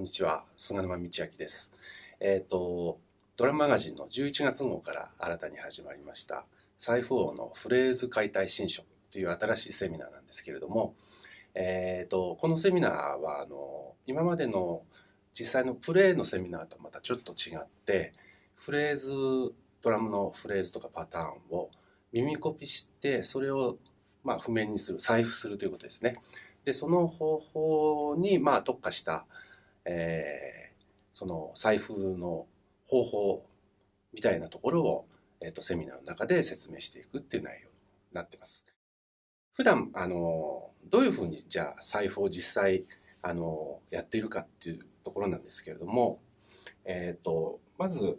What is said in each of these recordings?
にちは、菅沼道明です。えっ、ー、と、ドラマガジンの11月号から新たに始まりました、財布王のフレーズ解体新書という新しいセミナーなんですけれども、えっ、ー、と、このセミナーは、あの、今までの実際のプレイのセミナーとまたちょっと違って、フレーズ、ドラムのフレーズとかパターンを耳コピして、それをまあ譜面にする、財布するということですね。で、その方法にまあ特化した、えー、その財布の方法みたいなところを、え、ー、と、セミナーの中で説明していくっていう内容になってます。普段、あの、どういうふうに、じゃあ、財布を実際、あの、やっているかっていうところなんですけれども、え、ー、と、まず、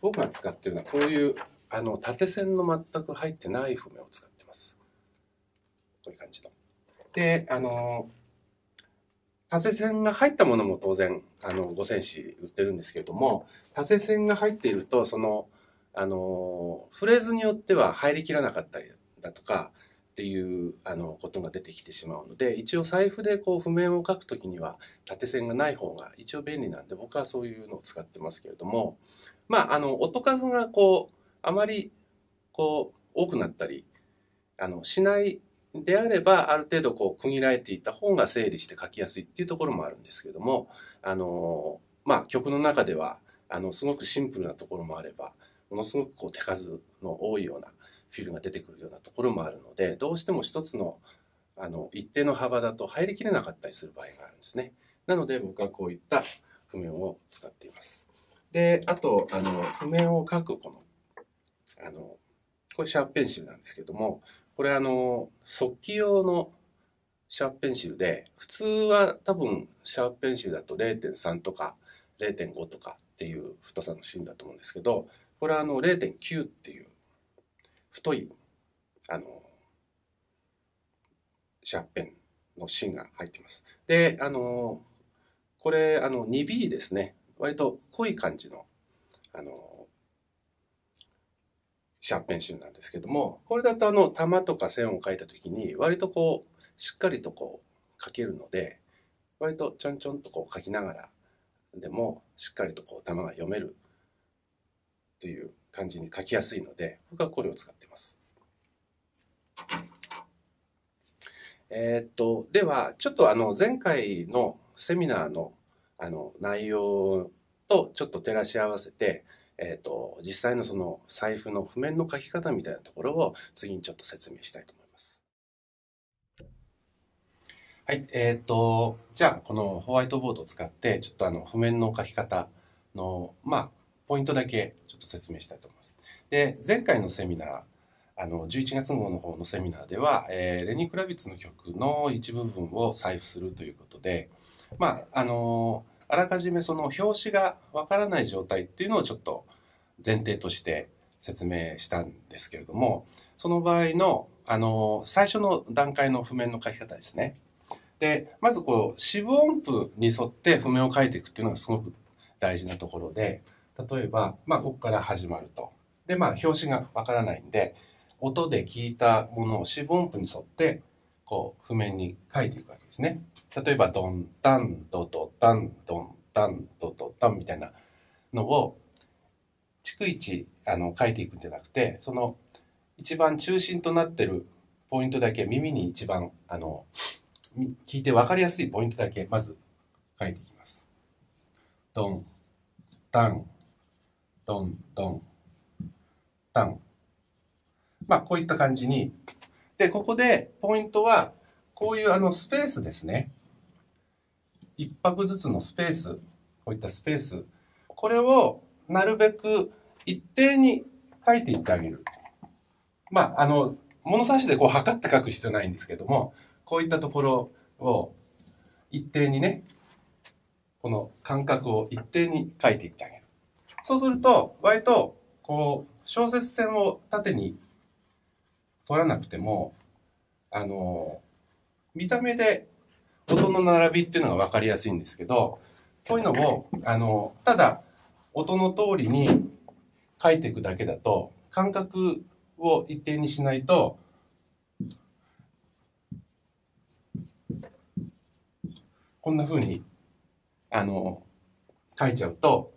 僕が使っているのは、こういう、あの、縦線の全く入ってない譜面を使ってます。こういう感じの。で、あの、縦線が入ったものも当然、あの、五線紙売ってるんですけれども、縦線が入っていると、その、あの、フレーズによっては入りきらなかったりだとか、っていうあのことが出てきてしまうので一応財布でこう譜面を書くときには縦線がない方が一応便利なんで僕はそういうのを使ってますけれどもまああの音数がこうあまりこう多くなったりあのしないであれば、ある程度こう区切られていた方が整理して書きやすいっていうところもあるんですけども、あの、まあ曲の中では、あの、すごくシンプルなところもあれば、ものすごくこう手数の多いようなフィルが出てくるようなところもあるので、どうしても一つの、あの、一定の幅だと入りきれなかったりする場合があるんですね。なので僕はこういった譜面を使っています。で、あと、あの、譜面を書くこの、あの、これシャープペンシルなんですけども、これあの、速記用のシャープペンシルで、普通は多分シャープペンシルだと0.3とか0.5とかっていう太さの芯だと思うんですけど、これはあの0.9っていう太い、あの、シャープペンの芯が入ってます。で、あの、これあの 2B ですね。割と濃い感じの、あの、シャーペンシルなんですけども、これだとあの、玉とか線を書いた時に、割とこう、しっかりとこう、書けるので、割とちょんちょんとこう書きながらでも、しっかりとこう、玉が読めるという感じに書きやすいので、僕はこれを使っています。えー、っと、では、ちょっとあの、前回のセミナーのあの、内容とちょっと照らし合わせて、え、ー、と、実際のその財布の譜面の書き方みたいなところを次にちょっと説明したいと思います。はい、えっ、ー、と、じゃあこのホワイトボードを使ってちょっとあの譜面の書き方の、まあ、ポイントだけちょっと説明したいと思います。で、前回のセミナー、あの、11月号の方のセミナーでは、えー、レニー・クラビッツの曲の一部分を財布するということで、まあ、あのあらかじめその表紙がわからない状態っていうのをちょっと前提として説明したんですけれども、その場合の、あの、最初の段階の譜面の書き方ですね。で、まずこう、四分音符に沿って譜面を書いていくっていうのがすごく大事なところで、例えば、まあ、ここから始まると。で、まあ、表紙がわからないんで、音で聞いたものを四分音符に沿って、こう、譜面に書いていくわけですね。例えば、ドン、タン、ドドタン、ドン、タン、ドドタンみたいなのを、逐一、あの、書いていくんじゃなくて、その、一番中心となってるポイントだけ、耳に一番、あの、聞いて分かりやすいポイントだけ、まず書いていきます。ドン、タン、ドン、ドン、タン。まあ、こういった感じに。で、ここで、ポイントは、こういうあのスペースですね。一拍ずつのスペース、こういったスペース、これをなるべく一定に書いていってあげる。まあ、あの、物差しでこう測って書く必要ないんですけども、こういったところを一定にね、この間隔を一定に書いていってあげる。そうすると、割と、こう、小説線を縦に取らなくても、あの、見た目で音の並びっていうのが分かりやすいんですけど、こういうのを、あの、ただ、音の通りに書いていくだけだと、感覚を一定にしないと、こんな風にあの書いちゃうと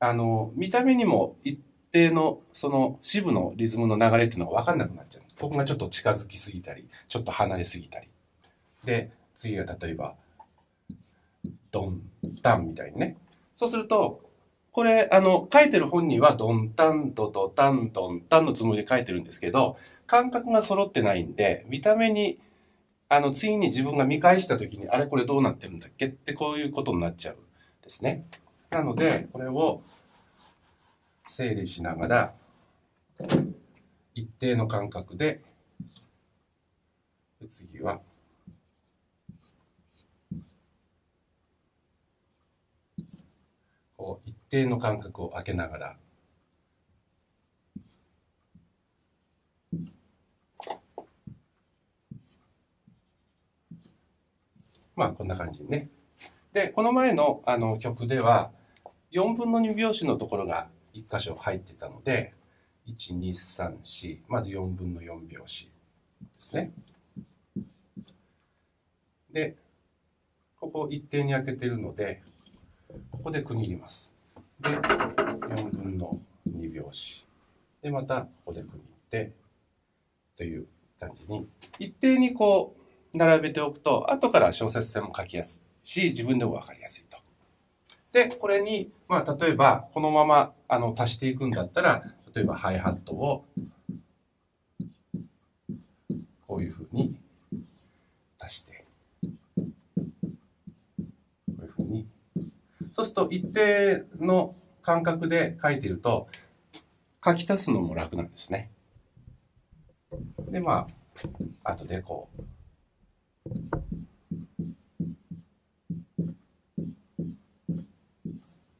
あの見た目にも一定のその支部のリズムの流れっていうのが分かんなくなっちゃう。ここがちょっと近づきすぎたりちょっと離れすぎたり。で次が例えばドンタンみたいにね。そうするとこれ、あの、書いてる本人はドンタンドドタンドンタンのつもりで書いてるんですけど、感覚が揃ってないんで、見た目に、あの、次に自分が見返した時に、あれこれどうなってるんだっけ？ってこういうことになっちゃうんですね。なので、これを整理しながら、一定の感覚で、次は、こう一定の間隔を空けながらまあこんな感じにね。で、この前のあの曲では4分の2拍子のところが1箇所入ってたので、1、2、3、4、まず4分の4拍子ですね。で、ここ一定に開けてるので、ここで区切ります。で、4分の2拍子。で、またここで区切って、という感じに、一定にこう、並べておくと、後から小説線も書きやすいし、自分でもわかりやすいと。で、これに、まあ、例えば、このまま、あの、足していくんだったら、例えば、ハイハットを、こういうふうに足して、そうすると一定の間隔で書いていると書き足すのも楽なんですね。でまあ後でこう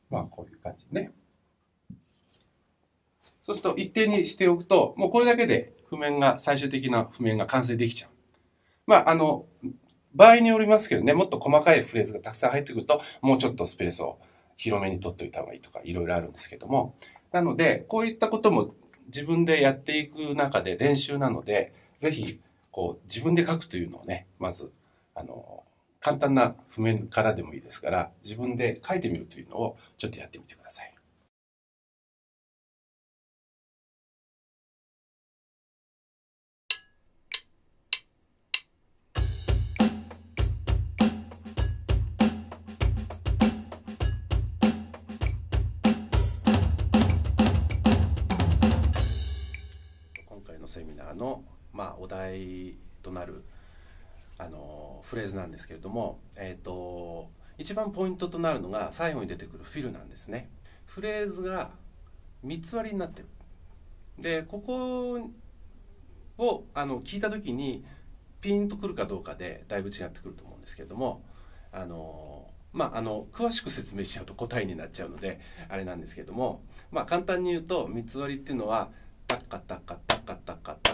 まあこういう感じね。そうすると一定にしておくともうこれだけで譜面が最終的な譜面が完成できちゃう。まああの場合によりますけどね、もっと細かいフレーズがたくさん入ってくると、もうちょっとスペースを広めに取っておいた方がいいとか、いろいろあるんですけども。なので、こういったことも自分でやっていく中で練習なので、ぜひ、こう、自分で書くというのをね、まず、あの、簡単な譜面からでもいいですから、自分で書いてみるというのをちょっとやってみてください。ーの、まあ、お題となるあのフレーズなんですけれども、えーと、一番ポイントとなるのが最後に出てくるフィルなんですね。フレーズが3つ割りになってる。でここをあの聞いた時にピンとくるかどうかでだいぶ違ってくると思うんですけれどもあのまあ、あの詳しく説明しちゃうと答えになっちゃうのであれなんですけども、まあ、簡単に言うと三つ割りっていうのはタッカタッカタッカタッカタッカ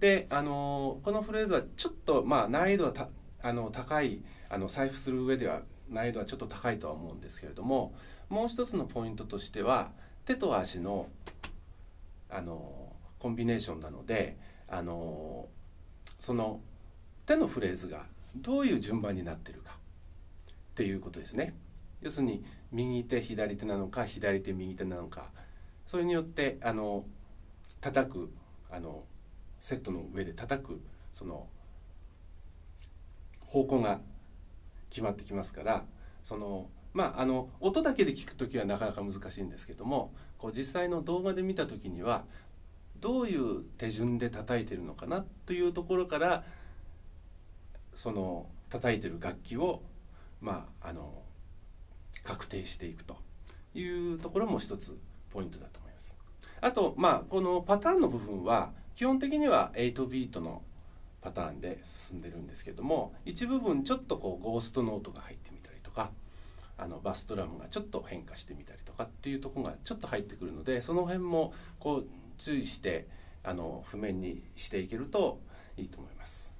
であのこのフレーズはちょっとまあ難易度はたあの高いあの財布する上では難易度はちょっと高いとは思うんですけれどももう一つのポイントとしては手と足のあのコンビネーションなのであのその手のフレーズがどういう順番になってるかっていうことですね。要するに右手左手なのか左手右手なのかそれによってあの叩くあのセットの上で叩くその方向が決まってきますからそのまああの音だけで聞く時はなかなか難しいんですけどもこう実際の動画で見た時にはどういう手順で叩いてるのかなというところからその叩いてる楽器をまああの確定していくというところも一つポイントだと思います。あとまあこのパターンの部分は基本的には8ビートのパターンで進んでるんですけども一部分ちょっとこうゴーストノートが入ってみたりとかあのバスドラムがちょっと変化してみたりとかっていうとこがちょっと入ってくるのでその辺もこう注意してあの譜面にしていけるといいと思います。